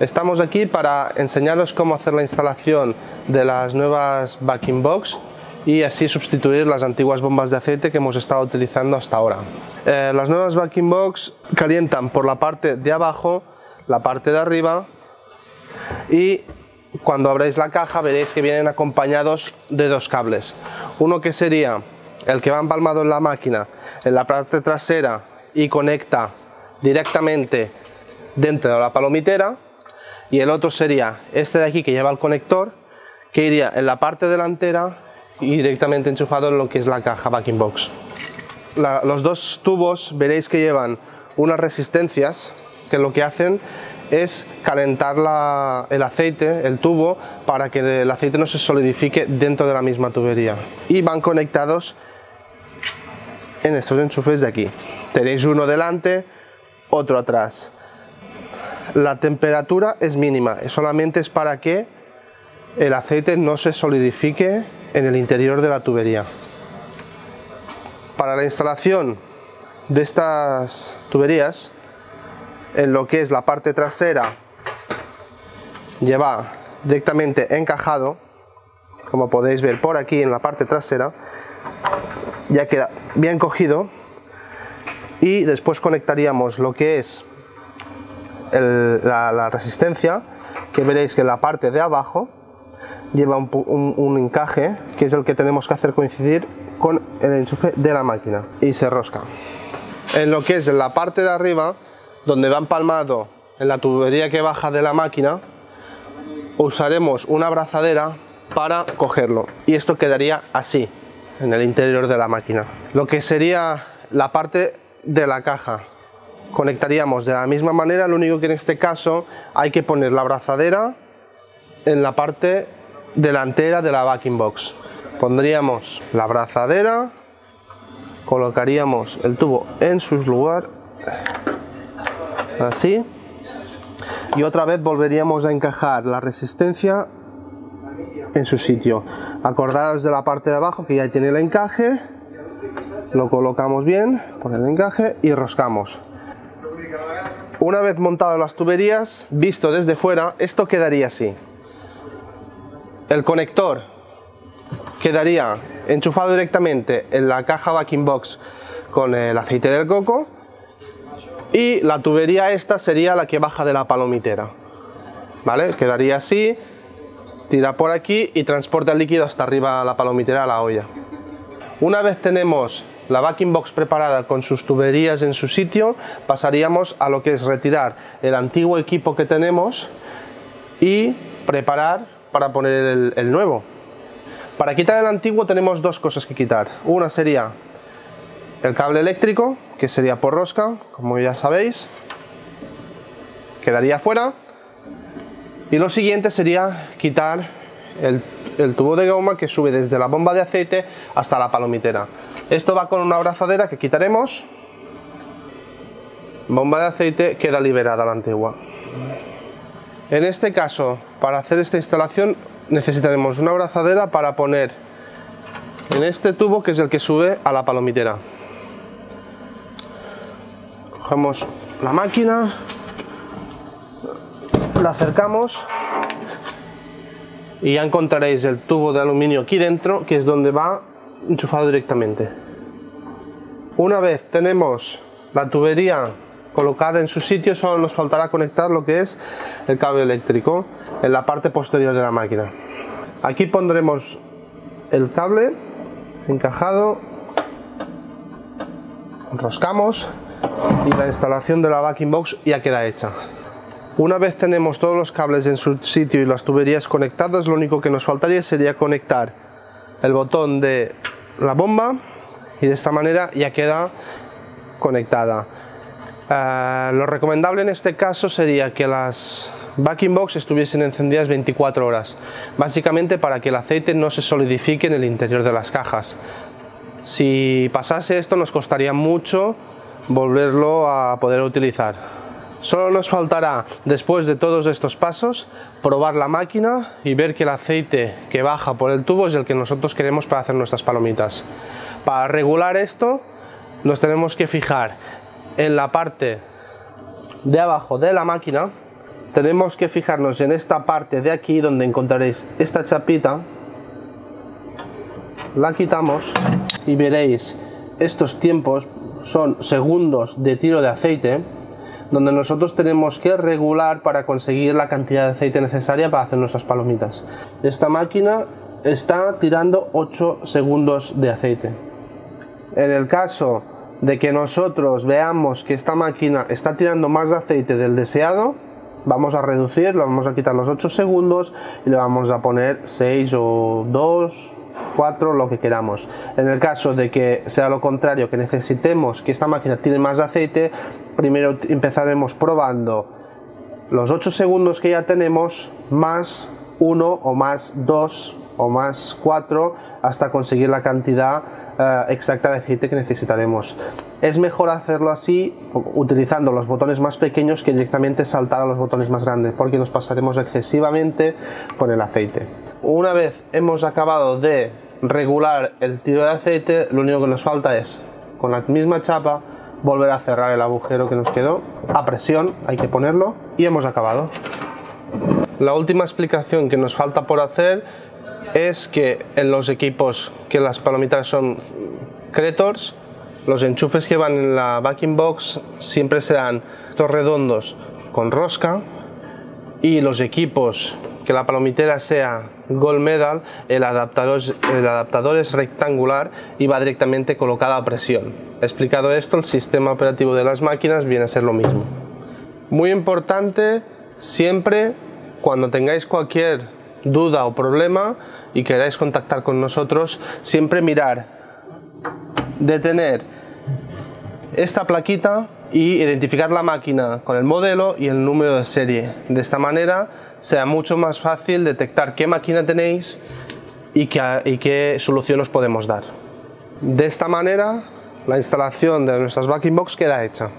Estamos aquí para enseñaros cómo hacer la instalación de las nuevas backing box y así sustituir las antiguas bombas de aceite que hemos estado utilizando hasta ahora. Eh, las nuevas backing box calientan por la parte de abajo, la parte de arriba y cuando abráis la caja veréis que vienen acompañados de dos cables. Uno que sería el que va empalmado en la máquina en la parte trasera y conecta directamente dentro de la palomitera y el otro sería este de aquí que lleva el conector que iría en la parte delantera y directamente enchufado en lo que es la caja backing box. los dos tubos veréis que llevan unas resistencias que lo que hacen es calentar el aceite, el tubo, para que el aceite no se solidifique dentro de la misma tubería. Y van conectados en estos enchufes de aquí. Tenéis uno delante, otro atrás. La temperatura es mínima, solamente es para que el aceite no se solidifique en el interior de la tubería. Para la instalación de estas tuberías, en lo que es la parte trasera, lleva directamente encajado, como podéis ver por aquí en la parte trasera, ya queda bien cogido y después conectaríamos lo que es la, resistencia que veréis que la parte de abajo lleva un, encaje que es el que tenemos que hacer coincidir con el enchufe de la máquina y se rosca. En lo que es la parte de arriba donde va empalmado en la tubería que baja de la máquina usaremos una abrazadera para cogerlo y esto quedaría así en el interior de la máquina. Lo que sería la parte de la caja conectaríamos de la misma manera, lo único que en este caso hay que poner la abrazadera en la parte delantera de la backing box. Pondríamos la abrazadera, colocaríamos el tubo en su lugar, así, y otra vez volveríamos a encajar la resistencia en su sitio. Acordaros de la parte de abajo que ya tiene el encaje, lo colocamos bien con el encaje y roscamos. Una vez montado las tuberías, visto desde fuera, esto quedaría así. El conector quedaría enchufado directamente en la caja backing box con el aceite del coco y la tubería esta sería la que baja de la palomitera. ¿Vale? Quedaría así, tira por aquí y transporta el líquido hasta arriba a la palomitera a la olla. Una vez tenemos la backing box preparada con sus tuberías en su sitio, pasaríamos a lo que es retirar el antiguo equipo que tenemos y preparar para poner el, nuevo. Para quitar el antiguo tenemos dos cosas que quitar. Una sería el cable eléctrico, que sería por rosca, como ya sabéis, quedaría fuera. Y lo siguiente sería quitar el tubo de goma que sube desde la bomba de aceite hasta la palomitera. Esto va con una abrazadera que quitaremos. Bomba de aceite queda liberada la antigua. En este caso, para hacer esta instalación necesitaremos una abrazadera para poner en este tubo que es el que sube a la palomitera. Cogemos la máquina, la acercamos y ya encontraréis el tubo de aluminio aquí dentro que es donde va enchufado directamente. Una vez tenemos la tubería colocada en su sitio solo nos faltará conectar lo que es el cable eléctrico en la parte posterior de la máquina. Aquí pondremos el cable encajado enroscamos y la instalación de la backing box ya queda hecha una vez tenemos todos los cables en su sitio y las tuberías conectadas, lo único que nos faltaría sería conectar el botón de la bomba y de esta manera ya queda conectada. Eh, lo recomendable en este caso sería que las backing box estuviesen encendidas 24 horas, básicamente para que el aceite no se solidifique en el interior de las cajas. Si pasase esto nos costaría mucho volverlo a poder utilizar. Solo nos faltará, después de todos estos pasos, probar la máquina y ver que el aceite que baja por el tubo es el que nosotros queremos para hacer nuestras palomitas. Para regular esto, nos tenemos que fijar en la parte de abajo de la máquina, tenemos que fijarnos en esta parte de aquí donde encontraréis esta chapita. La quitamos y veréis estos tiempos son segundos de tiro de aceite donde nosotros tenemos que regular para conseguir la cantidad de aceite necesaria para hacer nuestras palomitas. Esta máquina está tirando 8 segundos de aceite. En el caso de que nosotros veamos que esta máquina está tirando más de aceite del deseado, vamos a reducir, le vamos a quitar los 8 segundos y le vamos a poner 6 o 2 4, lo que queramos. En el caso de que sea lo contrario, que necesitemos que esta máquina tiene más aceite, primero empezaremos probando los 8 segundos que ya tenemos más 1 o más 2 o más 4 hasta conseguir la cantidad eh, exacta de aceite que necesitaremos. Es mejor hacerlo así utilizando los botones más pequeños que directamente saltar a los botones más grandes porque nos pasaremos excesivamente con el aceite. Una vez hemos acabado de regular el tiro de aceite, lo único que nos falta es con la misma chapa volver a cerrar el agujero que nos quedó a presión, hay que ponerlo y hemos acabado. La última explicación que nos falta por hacer es que en los equipos que las palomitas son Cretors, los enchufes que van en la backing box siempre serán estos redondos con rosca y los equipos que la palomitera sea Gold Medal, el adaptador, el adaptador es rectangular y va directamente colocado a presión. Explicado esto, el sistema operativo de las máquinas viene a ser lo mismo. Muy importante, siempre cuando tengáis cualquier duda o problema y queráis contactar con nosotros, siempre mirar, detener esta plaquita y identificar la máquina con el modelo y el número de serie. De esta manera sea mucho más fácil detectar qué máquina tenéis y qué, y qué solución os podemos dar. De esta manera la instalación de nuestras backing box queda hecha.